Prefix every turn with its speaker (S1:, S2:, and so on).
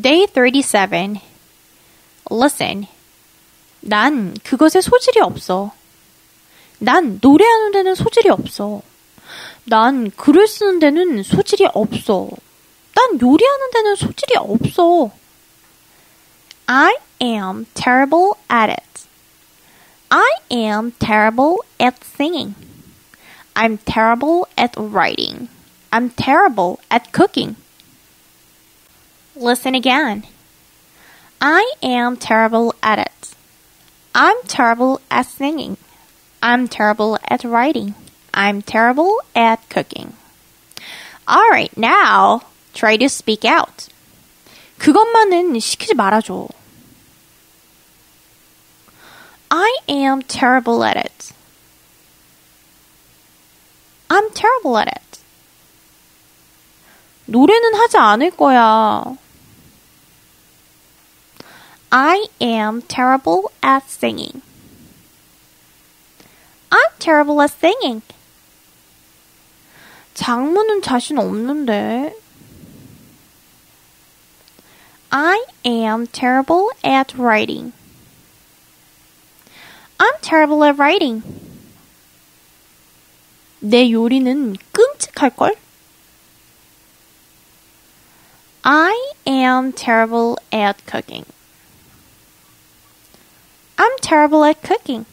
S1: Day 37. Listen. 난 그것에 소질이 없어. 난 노래하는 데는 소질이 없어. 난 글을 쓰는 데는 소질이 없어. 난 요리하는 데는 소질이 없어. I am terrible at it. I am terrible at singing. I'm terrible at writing. I'm terrible at cooking. Listen again. I am terrible at it. I'm terrible at singing. I'm terrible at writing. I'm terrible at cooking. Alright, now try to speak out. 그것만은 시키지 말아줘. I am terrible at it. I'm terrible at it. 노래는 하지 않을 거야. I am terrible at singing. I'm terrible at singing. 장문은 자신 없는데. I am terrible at writing. I'm terrible at writing. 내 요리는 끔찍할걸? I am terrible at cooking. I'm terrible at cooking.